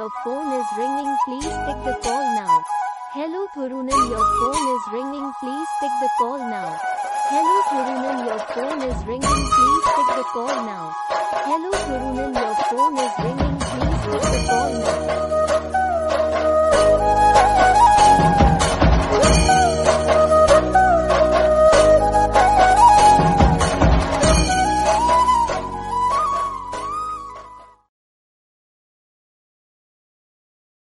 your phone is ringing. Please pick the call now. Hello Thuroonen, your phone is ringing. Please pick the call now. Hello Thuroonen, your phone is ringing. Please pick the call now. Hello Thuroonen, your phone is ringing.